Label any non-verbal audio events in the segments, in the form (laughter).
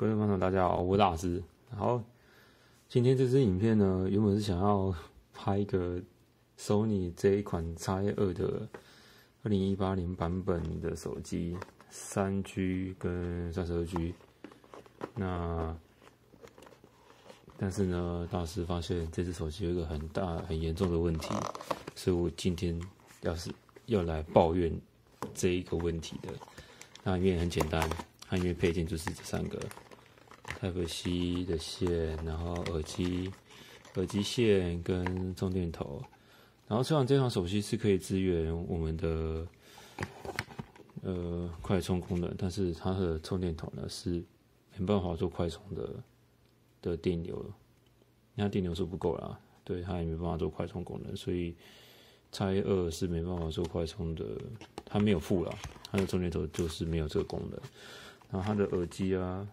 各位观众，大家好，我是大师。好，今天这支影片呢，原本是想要拍一个 Sony 这一款 X 二的二零一八年版本的手机，三 G 跟三十二 G。那但是呢，大师发现这只手机有一个很大、很严重的问题，所以我今天要是要来抱怨这一个问题的。那因为很简单，它因为配件就是这三个。Type C 的线，然后耳机、耳机线跟充电头，然后这款这款手机是可以支援我们的呃快充功能，但是它的充电头呢是没办法做快充的的电流，那电流是不够啦，对它也没办法做快充功能，所以 X 二是没办法做快充的，它没有负了，它的充电头就是没有这个功能，然后它的耳机啊。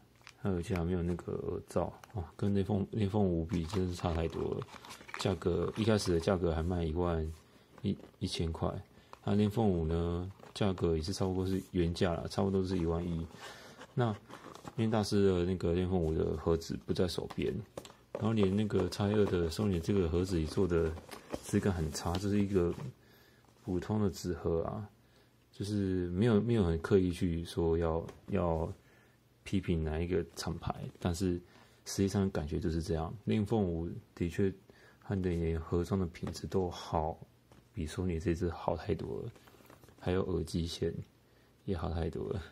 它耳机还没有那个耳罩啊，跟那凤那凤五比，真是差太多了。价格一开始的价格还卖一万一一千块，它那凤五呢，价格也是差不多是原价了，差不多是一万一。那因为大师的那个电凤五的盒子不在手边，然后连那个叉二的送你这个盒子里做的质感很差，这是一个普通的纸盒啊，就是没有没有很刻意去说要要。批评哪一个厂牌，但是实际上感觉就是这样。林凤五的确，它的盒装的品质都好，比索尼这支好太多了。还有耳机线也好太多了。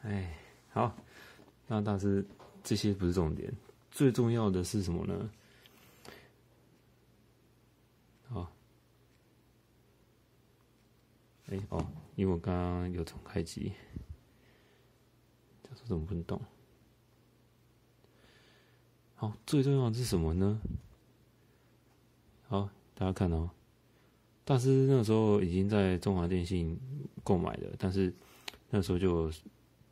哎，好，那但是这些不是重点，最重要的是什么呢？好，哎哦，因为我刚刚有重开机。怎么不能动？好，最重要的是什么呢？好，大家看哦，大师那时候已经在中华电信购买的，但是那时候就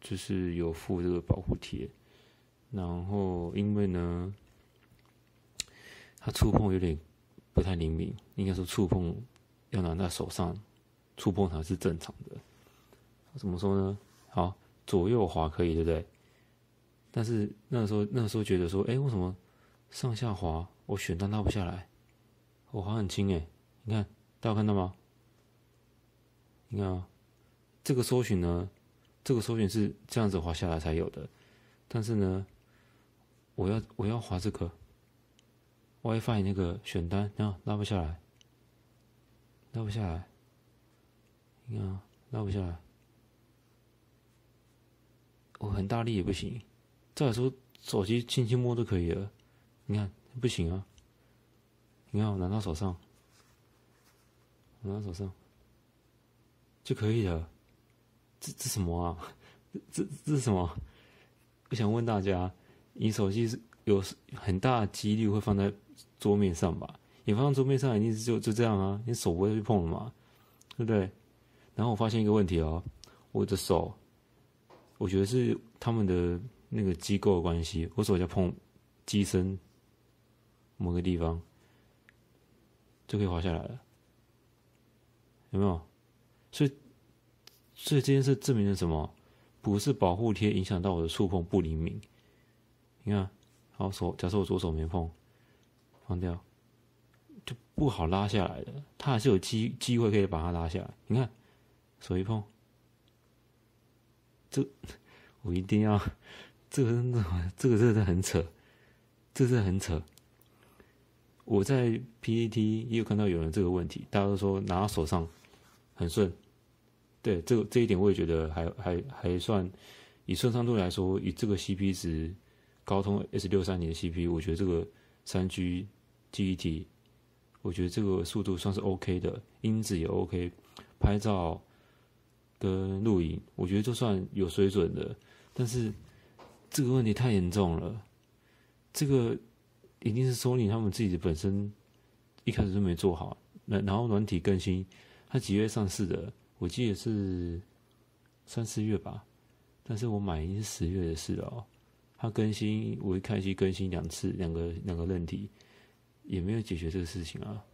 就是有附这个保护贴，然后因为呢，它触碰有点不太灵敏，应该说触碰要拿在手上触碰它是正常的。怎么说呢？左右滑可以，对不对？但是那时候，那时候觉得说，哎，为什么上下滑我选单拉不下来？我滑很轻哎，你看，大家看到吗？你看啊，这个搜寻呢，这个搜寻是这样子滑下来才有的。但是呢，我要我要滑这个 WiFi 那个选单，然后拉不下来，拉不下来，你看啊，拉不下来。我很大力也不行，再说手机轻轻摸都可以了，你看不行啊！你看我拿到手上，拿到手上就可以了。这这什么啊？这这是什么？我想问大家，你手机是有很大几率会放在桌面上吧？你放在桌面上一定就就这样啊，你手不会去碰了嘛，对不对？然后我发现一个问题哦，我的手。我觉得是他们的那个机构的关系，我手要碰机身某个地方就可以滑下来了，有没有？所以，所以这件事证明了什么？不是保护贴影响到我的触碰不灵敏。你看，好手，假设我左手没碰，放掉，就不好拉下来的。它还是有机机会可以把它拉下来。你看，手一碰。这 (laughs) 我一定要，这个真的，这个真的很扯，这是很扯。我在 PPT 也有看到有人这个问题，大家都说拿到手上很顺，对，这个这一点我也觉得还还还算，以顺畅度来说，以这个 CP 值，高通 S 六三零的 CP，我觉得这个三 G 记忆体，我觉得这个速度算是 OK 的，音质也 OK，拍照。跟录影，我觉得就算有水准的，但是这个问题太严重了。这个一定是索尼他们自己本身一开始就没做好。然然后软体更新，它几月上市的？我记得是三四月吧。但是我买已经是十月的事了哦。它更新，我一开机更新两次，两个两个问题也没有解决这个事情啊。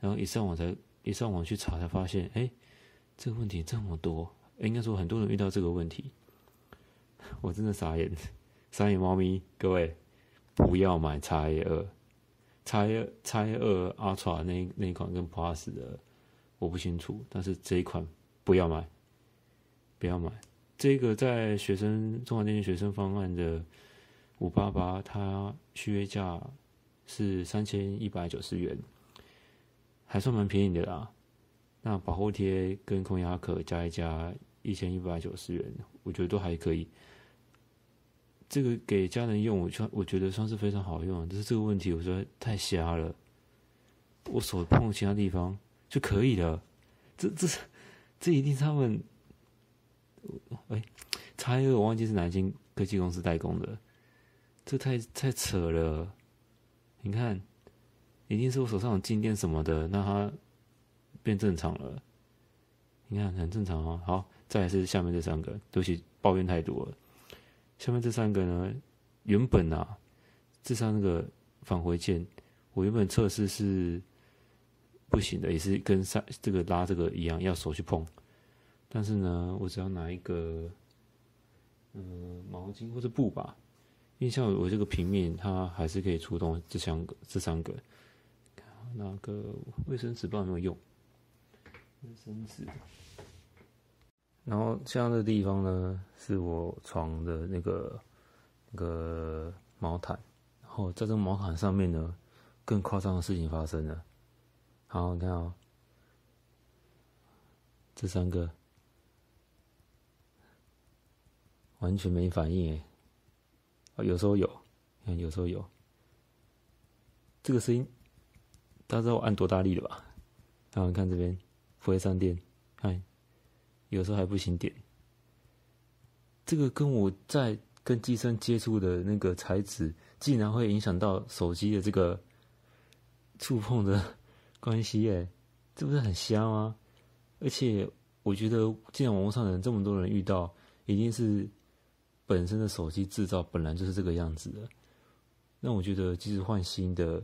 然后一上网才一上网去查才发现，哎。这个问题这么多，应该说很多人遇到这个问题，我真的傻眼。傻眼猫咪，各位不要买叉 A 二，叉 A 叉 A 二 Ultra 那那一款跟 Plus 的我不清楚，但是这一款不要买，不要买。这个在学生中华电信学生方案的五八八，它续约价是三千一百九十元，还算蛮便宜的啦。那保护贴跟空压壳加一加一千一百九十元，我觉得都还可以。这个给家人用，我算我觉得算是非常好用。但是这个问题，我觉得太瞎了。我手碰其他地方就可以了，这这这一定他们，哎，差一个我忘记是哪一间科技公司代工的，这太太扯了。你看，一定是我手上有静电什么的，那它。变正常了，你看很正常哦。好，再来是下面这三个，都是抱怨太多了。下面这三个呢，原本啊，这三个返回键，我原本测试是不行的，也是跟上这个拉这个一样，要手去碰。但是呢，我只要拿一个嗯毛巾或者布吧，因为像我这个平面，它还是可以触动这三个这三个。那个卫生纸，不知道有没有用。卫生纸，然后这样的地方呢，是我床的那个那个毛毯，然后在这个毛毯上面呢，更夸张的事情发生了。好，你看哦，这三个完全没反应哎，啊，有时候有，看有时候有，这个声音，大家知道我按多大力了吧？然后，你看这边。不会上电，看，有时候还不行点。这个跟我在跟机身接触的那个材质，竟然会影响到手机的这个触碰的关系，哎，这不是很瞎吗？而且我觉得，既然网络上的人这么多人遇到，一定是本身的手机制造本来就是这个样子的。那我觉得，即使换新的，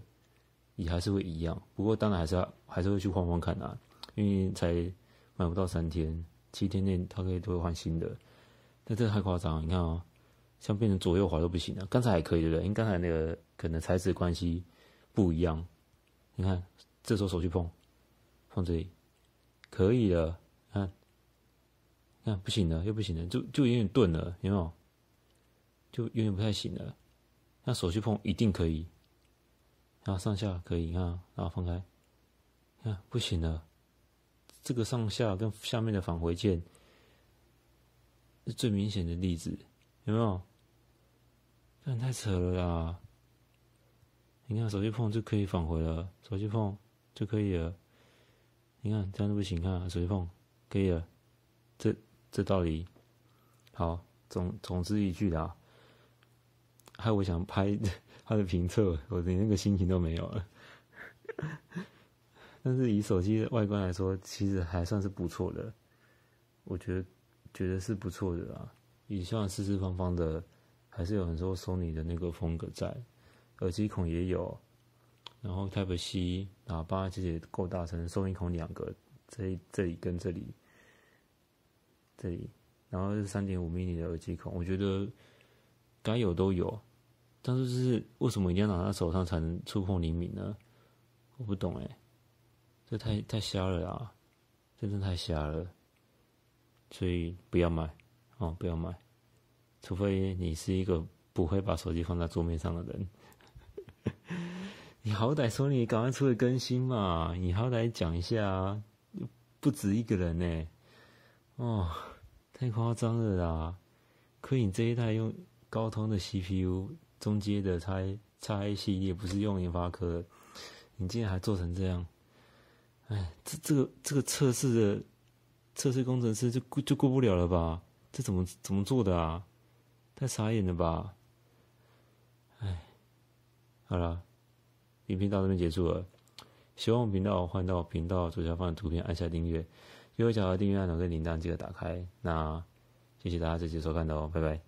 也还是会一样。不过，当然还是要还是会去换换看啊。因为才买不到三天，七天内它可以都会换新的，但这太夸张！你看哦，像变成左右滑都不行了，刚才还可以对不对？因为刚才那个可能材质关系不一样。你看，这时候手去碰，放这里可以了，看，看不行了，又不行了，就就有点钝了，有没有？就有点不太行了。那手去碰一定可以，然后上下可以，你看，然后放开，看不行了。这个上下跟下面的返回键是最明显的例子，有没有？这太扯了啦！你看手机碰就可以返回了，手机碰就可以了。你看这样都不行，看手机碰可以了。这这道理好，总总之一句啦。害我想拍他的评测，我连那个心情都没有了。但是以手机的外观来说，其实还算是不错的，我觉得觉得是不错的啊。以上四四方方的，还是有很多 Sony 的那个风格在，耳机孔也有，然后 Type C 喇叭其实也够大声，收音孔两个，这这里跟这里，这里，然后是三点五 mm 的耳机孔，我觉得该有都有，但是是为什么一定要拿在手上才能触碰灵敏呢？我不懂哎。这太太瞎了啊！真的太瞎了，所以不要买哦，不要买，除非你是一个不会把手机放在桌面上的人。(laughs) 你好歹说你赶快出来更新嘛，你好歹讲一下啊，不止一个人呢。哦，太夸张了啦！亏你这一代用高通的 CPU，中阶的叉叉 A 系列不是用联发科，你竟然还做成这样！哎，这这个这个测试的测试工程师就就过不了了吧？这怎么怎么做的啊？太傻眼了吧！哎，好了，影片到这边结束了。喜欢我频道，欢迎到频道左下方的图片按下订阅，右下角的订阅按钮跟铃铛记得打开。那谢谢大家这期收看的哦，拜拜。